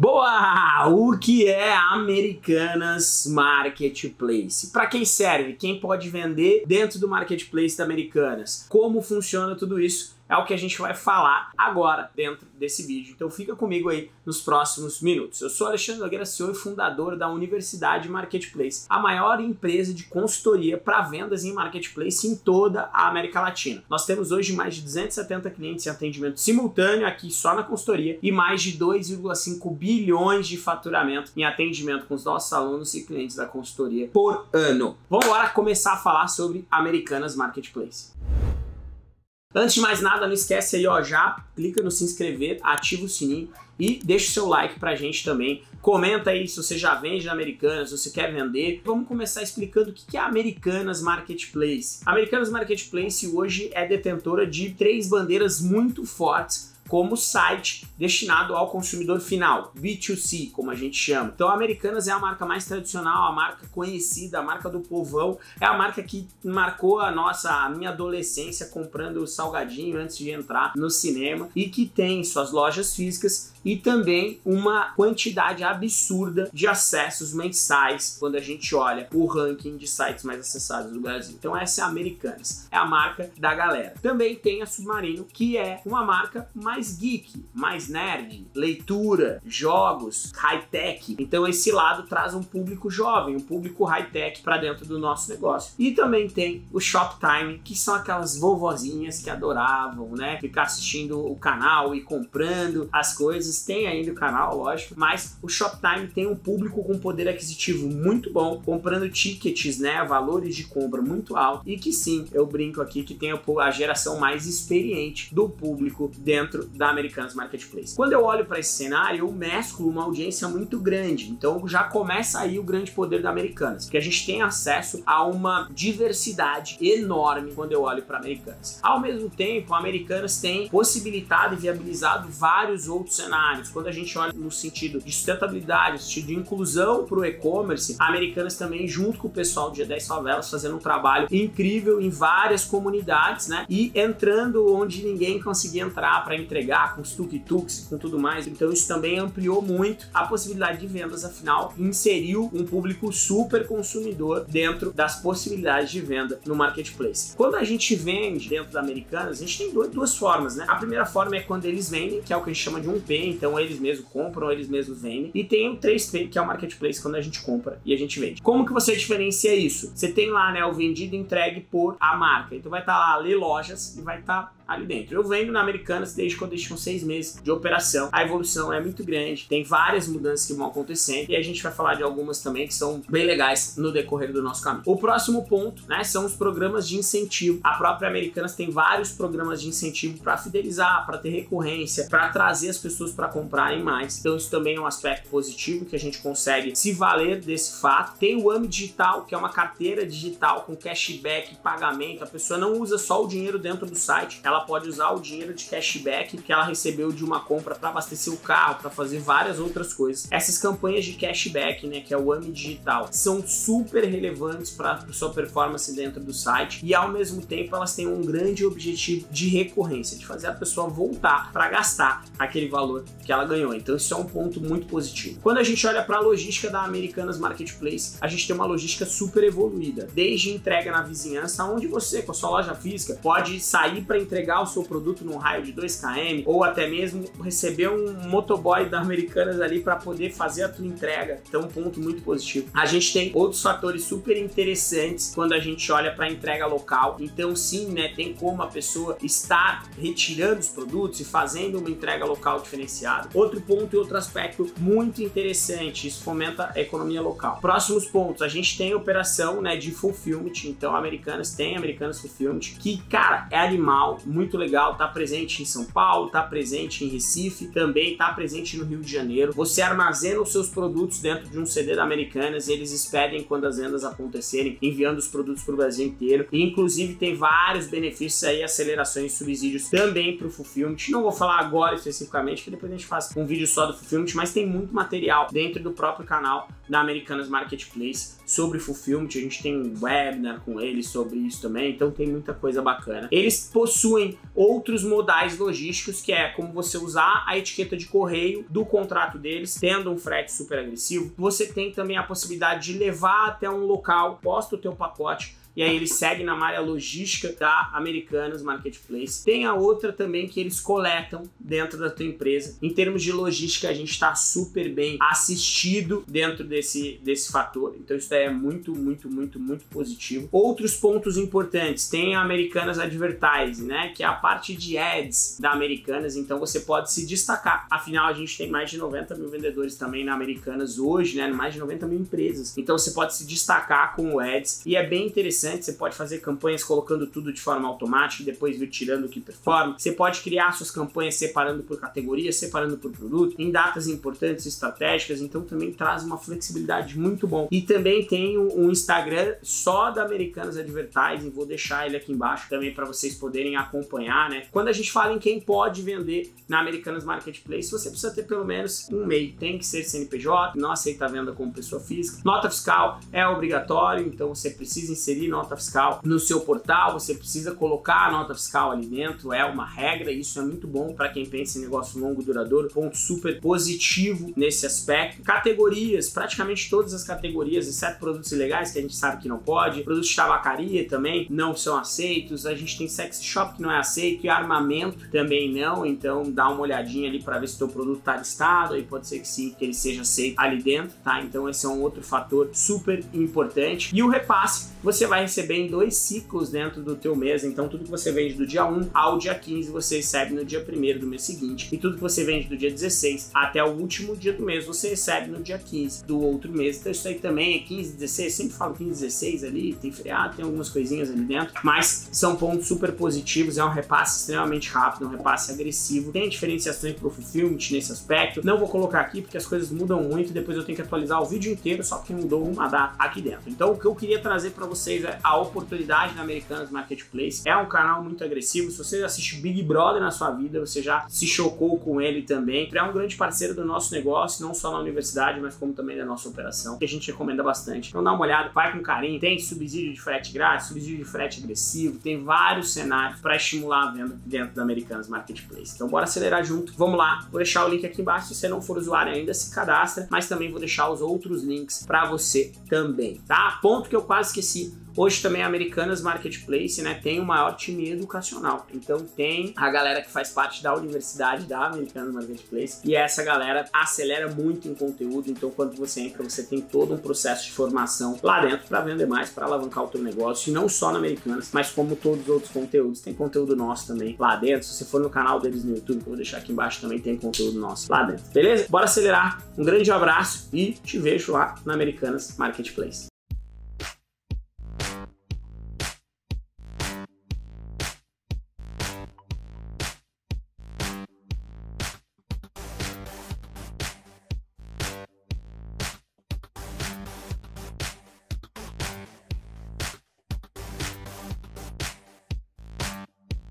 Boa! O que é Americanas Marketplace? Para quem serve? Quem pode vender dentro do marketplace da Americanas? Como funciona tudo isso? É o que a gente vai falar agora dentro desse vídeo. Então fica comigo aí nos próximos minutos. Eu sou Alexandre Nogueira, CEO e fundador da Universidade Marketplace, a maior empresa de consultoria para vendas em marketplace em toda a América Latina. Nós temos hoje mais de 270 clientes em atendimento simultâneo aqui só na consultoria e mais de 2,5 bilhões de faturamento em atendimento com os nossos alunos e clientes da consultoria por ano. Vamos agora começar a falar sobre Americanas Marketplace. Antes de mais nada, não esquece aí, ó, já clica no se inscrever, ativa o sininho e deixa o seu like pra gente também. Comenta aí se você já vende na Americanas, se você quer vender. Vamos começar explicando o que é a Americanas Marketplace. A Americanas Marketplace hoje é detentora de três bandeiras muito fortes como site destinado ao consumidor final, B2C, como a gente chama. Então, a Americanas é a marca mais tradicional, a marca conhecida, a marca do povão, é a marca que marcou a nossa, a minha adolescência comprando o salgadinho antes de entrar no cinema e que tem suas lojas físicas e também uma quantidade absurda de acessos mensais quando a gente olha o ranking de sites mais acessados do Brasil. Então essa é a Americanas, é a marca da galera. Também tem a Submarino, que é uma marca mais geek, mais nerd, leitura, jogos, high-tech. Então esse lado traz um público jovem, um público high-tech para dentro do nosso negócio. E também tem o Shoptime, que são aquelas vovozinhas que adoravam, né, ficar assistindo o canal e comprando as coisas tem ainda o canal, lógico, mas o Shoptime tem um público com poder aquisitivo muito bom, comprando tickets, né, valores de compra muito alto e que sim, eu brinco aqui que tem a geração mais experiente do público dentro da Americanas Marketplace. Quando eu olho para esse cenário, eu mesclo uma audiência muito grande, então já começa aí o grande poder da Americanas, porque a gente tem acesso a uma diversidade enorme quando eu olho para Americanas. Ao mesmo tempo, a Americanas tem possibilitado e viabilizado vários outros cenários quando a gente olha no sentido de sustentabilidade, no sentido de inclusão para o e-commerce, a Americanas também, junto com o pessoal do G10 Favelas, fazendo um trabalho incrível em várias comunidades, né? E entrando onde ninguém conseguia entrar para entregar, com os tuk-tuks com tudo mais. Então isso também ampliou muito a possibilidade de vendas, afinal, inseriu um público super consumidor dentro das possibilidades de venda no marketplace. Quando a gente vende dentro da Americanas, a gente tem duas formas, né? A primeira forma é quando eles vendem, que é o que a gente chama de um P, então eles mesmos compram, eles mesmos vendem. E tem o 3P, que é o marketplace quando a gente compra e a gente vende. Como que você diferencia isso? Você tem lá, né, o vendido entregue por a marca. Então vai estar tá lá, ler lojas e vai estar tá ali dentro. Eu vendo na Americanas desde quando eles tinham seis meses de operação. A evolução é muito grande, tem várias mudanças que vão acontecendo e a gente vai falar de algumas também que são bem legais no decorrer do nosso caminho. O próximo ponto, né, são os programas de incentivo. A própria Americanas tem vários programas de incentivo para fidelizar, para ter recorrência, para trazer as pessoas para comprarem mais. Então isso também é um aspecto positivo que a gente consegue se valer desse fato. Tem o AMI Digital, que é uma carteira digital com cashback, pagamento. A pessoa não usa só o dinheiro dentro do site, ela pode usar o dinheiro de cashback que ela recebeu de uma compra para abastecer o carro, para fazer várias outras coisas. Essas campanhas de cashback, né, que é o AMI Digital, são super relevantes para sua performance dentro do site e ao mesmo tempo elas têm um grande objetivo de recorrência, de fazer a pessoa voltar para gastar aquele valor que ela ganhou. Então isso é um ponto muito positivo. Quando a gente olha para a logística da Americanas Marketplace, a gente tem uma logística super evoluída, desde entrega na vizinhança, onde você com a sua loja física pode sair para entregar entregar o seu produto num raio de 2 km ou até mesmo receber um motoboy da Americanas ali para poder fazer a tua entrega. Então, um ponto muito positivo. A gente tem outros fatores super interessantes quando a gente olha para a entrega local. Então, sim, né, tem como a pessoa estar retirando os produtos e fazendo uma entrega local diferenciada. Outro ponto e outro aspecto muito interessante, isso fomenta a economia local. Próximos pontos, a gente tem operação, né, de fulfillment. Então, Americanas tem Americanas Fulfillment, que, cara, é animal, muito legal, tá presente em São Paulo, tá presente em Recife, também tá presente no Rio de Janeiro. Você armazena os seus produtos dentro de um CD da Americanas, eles expedem quando as vendas acontecerem, enviando os produtos para o Brasil inteiro. E inclusive tem vários benefícios aí, acelerações, subsídios também para o Fulfillment. Não vou falar agora especificamente, que depois a gente faz um vídeo só do Fulfillment, mas tem muito material dentro do próprio canal da Americanas Marketplace sobre Fulfillment. A gente tem um webinar com eles sobre isso também, então tem muita coisa bacana. Eles possuem outros modais logísticos, que é como você usar a etiqueta de correio do contrato deles, tendo um frete super agressivo. Você tem também a possibilidade de levar até um local, posta o teu pacote, e aí ele segue na malha logística da Americanas Marketplace. Tem a outra também que eles coletam dentro da tua empresa. Em termos de logística, a gente está super bem assistido dentro desse, desse fator. Então isso é muito, muito, muito, muito positivo. Outros pontos importantes, tem a Americanas Advertising, né, que é a parte de ads da Americanas, então você pode se destacar. Afinal, a gente tem mais de 90 mil vendedores também na Americanas hoje, né, mais de 90 mil empresas. Então você pode se destacar com o ads e é bem interessante interessante, você pode fazer campanhas colocando tudo de forma automática e depois vir tirando o que performa. Você pode criar suas campanhas separando por categoria, separando por produto, em datas importantes estratégicas, então também traz uma flexibilidade muito bom. E também tem um Instagram só da Americanas Advertising, vou deixar ele aqui embaixo também para vocês poderem acompanhar, né? Quando a gente fala em quem pode vender na Americanas Marketplace, você precisa ter pelo menos um MEI, tem que ser CNPJ, não aceita venda como pessoa física. Nota fiscal é obrigatório, então você precisa inserir nota fiscal no seu portal, você precisa colocar a nota fiscal ali dentro, é uma regra, isso é muito bom para quem pensa em negócio longo duradouro, ponto super positivo nesse aspecto. Categorias, praticamente todas as categorias, exceto produtos ilegais, que a gente sabe que não pode, produtos de tabacaria também não são aceitos, a gente tem sex shop que não é aceito e armamento também não, então dá uma olhadinha ali para ver se o teu produto está listado, aí pode ser que sim, que ele seja aceito ali dentro, tá? Então esse é um outro fator super importante. E o repasse, você vai receber em dois ciclos dentro do teu mês. Então, tudo que você vende do dia 1 ao dia 15, você recebe no dia 1 do mês seguinte. E tudo que você vende do dia 16 até o último dia do mês, você recebe no dia 15 do outro mês. Então, isso aí também é 15, 16. sempre falo 15, 16 ali, tem feriado, tem algumas coisinhas ali dentro. Mas são pontos super positivos. É um repasse extremamente rápido, um repasse agressivo. Tem diferenciações para o fulfillment nesse aspecto. Não vou colocar aqui porque as coisas mudam muito. Depois eu tenho que atualizar o vídeo inteiro só porque mudou uma data aqui dentro. Então, o que eu queria trazer para vocês a oportunidade na Americanas Marketplace. É um canal muito agressivo. Se você assiste Big Brother na sua vida, você já se chocou com ele também. É um grande parceiro do nosso negócio, não só na universidade, mas como também da nossa operação, que a gente recomenda bastante. Então dá uma olhada, vai com carinho. Tem subsídio de frete grátis, subsídio de frete agressivo, tem vários cenários para estimular a venda dentro da Americanas Marketplace. Então bora acelerar junto. Vamos lá. Vou deixar o link aqui embaixo. Se você não for usuário ainda, se cadastra, mas também vou deixar os outros links para você também, tá? Ponto que eu quase esqueci Hoje também a Americanas Marketplace, né, tem o maior time educacional. Então tem a galera que faz parte da universidade da Americanas Marketplace e essa galera acelera muito em conteúdo. Então quando você entra, você tem todo um processo de formação lá dentro para vender mais, para alavancar o teu negócio e não só na Americanas, mas como todos os outros conteúdos. Tem conteúdo nosso também lá dentro. Se você for no canal deles no YouTube, que eu vou deixar aqui embaixo também tem conteúdo nosso lá dentro. Beleza? Bora acelerar. Um grande abraço e te vejo lá na Americanas Marketplace.